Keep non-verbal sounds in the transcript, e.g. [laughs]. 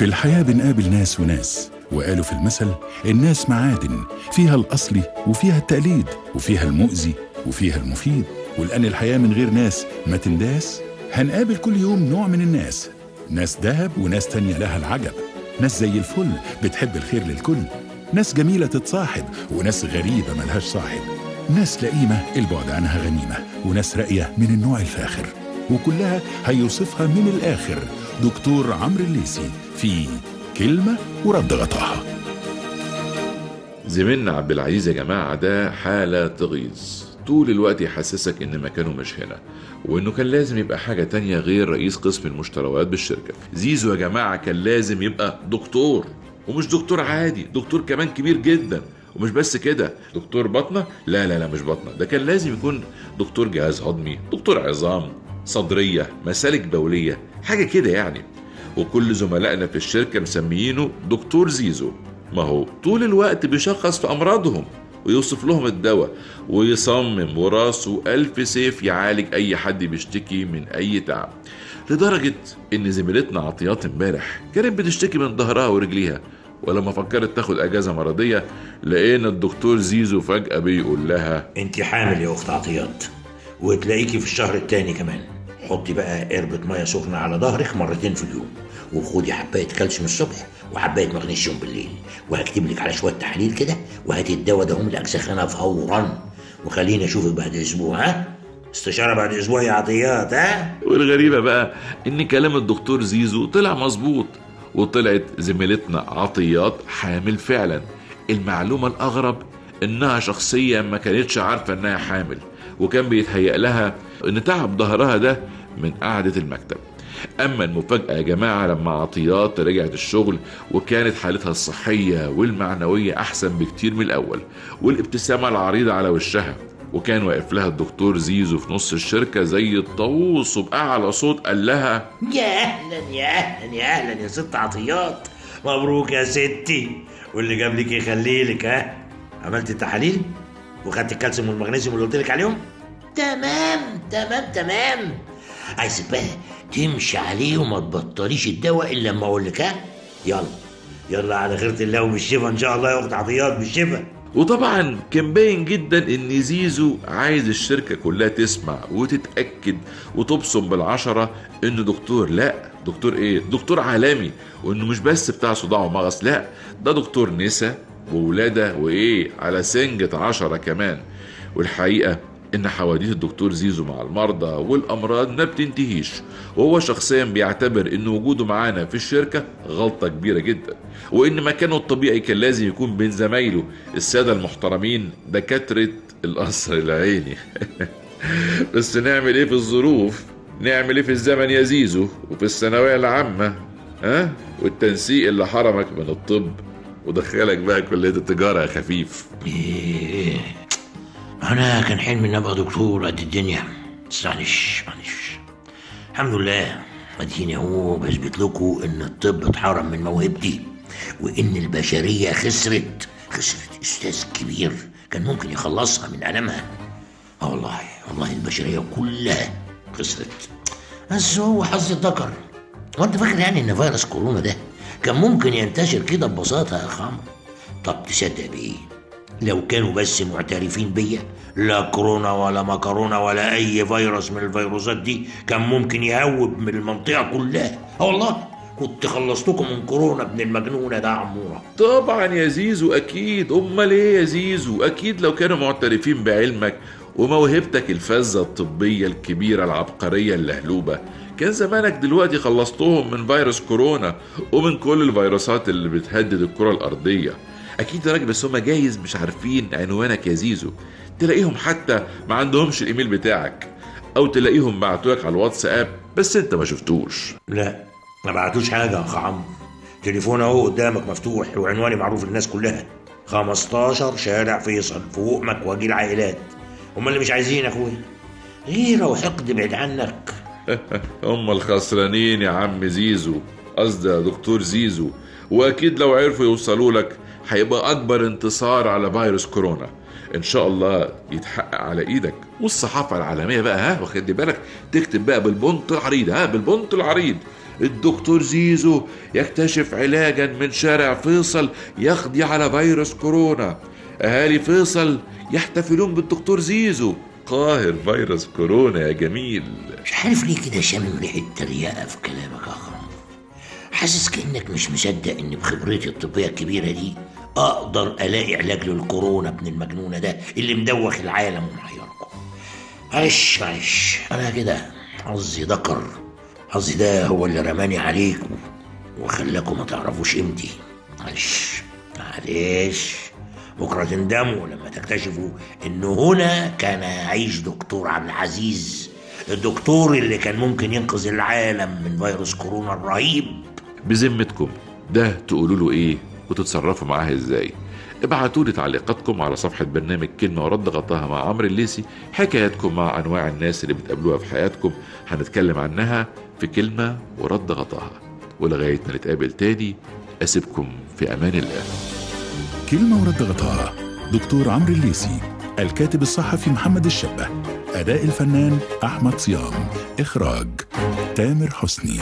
في الحياة بنقابل ناس وناس وقالوا في المثل الناس معادن فيها الأصلي وفيها التقليد وفيها المؤذي وفيها المفيد. ولأن الحياة من غير ناس ما تنداس؟ هنقابل كل يوم نوع من الناس ناس دهب وناس تانية لها العجب. ناس زي الفل بتحب الخير للكل ناس جميلة تتصاحب وناس غريبة ملهاش صاحب. ناس لئيمة البعد عنها غنيمة وناس راقية من النوع الفاخر. وكلها هيوصفها من الآخر دكتور عمرو الليسي في كلمة ورد غطاها. زميلنا عبد العزيز يا جماعة ده حالة تغيظ. طول الوقت يحسسك إن مكانه مش هنا وإنه كان لازم يبقى حاجة تانية غير رئيس قسم المشتريات بالشركة. زيزو يا جماعة كان لازم يبقى دكتور ومش دكتور عادي دكتور كمان كبير جدا. ومش بس كده دكتور بطنة؟ لا لا لا مش بطنة. ده كان لازم يكون دكتور جهاز هضمي دكتور عظام. صدرية مسالك بولية حاجة كده يعني. وكل زملائنا في الشركة مسميينه دكتور زيزو. ما هو طول الوقت بيشخص في أمراضهم ويوصف لهم الدواء ويصمم وراسه ألف سيف يعالج أي حد بيشتكي من أي تعب. لدرجة إن زميلتنا عطيات امبارح كانت بتشتكي من ظهرها ورجليها. ولما فكرت تاخد أجازة مرضية لقينا الدكتور زيزو فجأة بيقول لها أنت حامل يا أخت عطيات. وتلاقيكي في الشهر التاني كمان. حطي بقى قربة مية سخنة على ظهرك مرتين في اليوم وخدي حباية كالسيوم الصبح وحباية مغنيسيوم بالليل وهكتب لك على شوية تحاليل كده وهاتي الدواء ده هم الأجسخانة فورا. وخليني أشوفك بعد أسبوع ها؟ استشارة بعد أسبوع يا عطيات ها؟ والغريبة بقى إن كلام الدكتور زيزو طلع مظبوط وطلعت زميلتنا عطيات حامل فعلا. المعلومة الأغرب إنها شخصية ما كانتش عارفة إنها حامل. وكان بيتهيأ لها إن تعب ظهرها ده من قعدة المكتب. أما المفاجأة يا جماعة لما عطيات رجعت الشغل وكانت حالتها الصحية والمعنوية أحسن بكتير من الأول والابتسامة العريضة على وشها وكان واقف لها الدكتور زيزو في نص الشركة زي الطاووس وبأعلى صوت قال لها يا أهلا يا أهلا يا أهلا يا ست عطيات مبروك يا ستي واللي جاب لك يخلي لك ها؟ عملت التحاليل؟ وخدت الكالسيوم والمغنيسيوم اللي قلت لك عليهم؟ تمام تمام تمام. عايزك بقى تمشي عليه وما تبطليش الدواء إلا لما أقول لك ها؟ يلا. يلا على خيرة الله وبالشفا إن شاء الله يا أخت عطيات بالشفا وطبعا كان باين جدا إن زيزو عايز الشركة كلها تسمع وتتأكد وتبصم بالعشرة انه دكتور لا. دكتور إيه؟ دكتور عالمي. وإنه مش بس بتاع صداع ومغص لا. ده دكتور نسا. وولادة وإيه على سنجة عشرة كمان. والحقيقة إن حواديت الدكتور زيزو مع المرضى والأمراض ما بتنتهيش. وهو شخصيا بيعتبر إن وجوده معانا في الشركة غلطة كبيرة جدا. وإن مكانه الطبيعي كان لازم يكون بين زمايله السادة المحترمين دكاترة القصر العيني. [laughs] بس نعمل إيه في الظروف؟ نعمل إيه في الزمن يا زيزو؟ وفي الثانوية العامة؟ ها؟ والتنسيق اللي حرمك من الطب. ودخلك بقى كلية التجارة يا خفيف. إيه. أنا كان حلمي اني أبقى دكتور قد الدنيا. بس معلش معلش. الحمد لله. أديني أهو بثبت لكم إن الطب اتحرم من موهبتي وإن البشرية خسرت. خسرت أستاذ كبير كان ممكن يخلصها من ألمها. آه والله والله البشرية كلها خسرت. بس هو حظ الذكر وأنت فاكر يعني إن فيروس كورونا ده كان ممكن ينتشر كده ببساطة يا خام طب تصدق بإيه؟ لو كانوا بس معترفين بيا لا كورونا ولا مكرونه ولا أي فيروس من الفيروسات دي كان ممكن يهوب من المنطقة كلها. آه والله كنت خلصتكم من كورونا ابن المجنونة ده عمورة. طبعا يا زيزو أكيد. أمال إيه يا زيزو؟ أكيد لو كانوا معترفين بعلمك وموهبتك الفذة الطبية الكبيرة العبقرية اللهلوبة. كان زمانك دلوقتي خلصتهم من فيروس كورونا ومن كل الفيروسات اللي بتهدد الكرة الأرضية. أكيد يا راجل بس هما جايز مش عارفين عنوانك يا زيزو. تلاقيهم حتى ما عندهمش الإيميل بتاعك. أو تلاقيهم بعتولك على الواتساب بس أنت ما شفتوش. لا ما بعتوش حاجة يا أخ عمرو تليفون أهو قدامك مفتوح وعنواني معروف للناس كلها. 15 شارع فيصل فوق مكواجي العائلات هم اللي مش عايزين يا اخويا غيرة وحقد بعيد عنك. [laughs] هم الخسرانين يا عم زيزو. قصدي يا دكتور زيزو. وأكيد لو عرفوا يوصلوا لك هيبقى أكبر انتصار على فيروس كورونا. إن شاء الله يتحقق على إيدك. والصحافة العالمية بقى ها واخد بالك؟ تكتب بقى بالبنط العريض ها بالبنط العريض. الدكتور زيزو يكتشف علاجا من شارع فيصل يقضي على فيروس كورونا. أهالي فيصل يحتفلون بالدكتور زيزو. قاهر فيروس كورونا يا جميل. مش عارف ليه كده شامم ريحة تريقة في كلامك يا حاسس كأنك مش مصدق إن بخبرتي الطبية الكبيرة دي أقدر ألاقي علاج للكورونا ابن المجنونة ده اللي مدوخ العالم ومحيركم. معلش معلش. أنا كده حظي ذكر. حظي ده هو اللي رماني عليكم وخلاكم ما تعرفوش قيمتي. معلش معلش. بكرة تندموا لما تكتشفوا إن هنا كان يعيش دكتور عبد العزيز الدكتور اللي كان ممكن ينقذ العالم من فيروس كورونا الرهيب. بذمتكم ده تقولوا له إيه وتتصرفوا معاه إزاي؟ ابعتوا لي تعليقاتكم على صفحة برنامج كلمة ورد غطاها مع عمرو الليسي حكاياتكم مع أنواع الناس اللي بتقابلوها في حياتكم هنتكلم عنها في كلمة ورد غطاها. ولغاية ما نتقابل تاني أسيبكم في أمان الله. كلمة ورد غطاها دكتور عمرو الليسي الكاتب الصحفي محمد الشبه. أداء الفنان أحمد صيام. إخراج تامر حسني.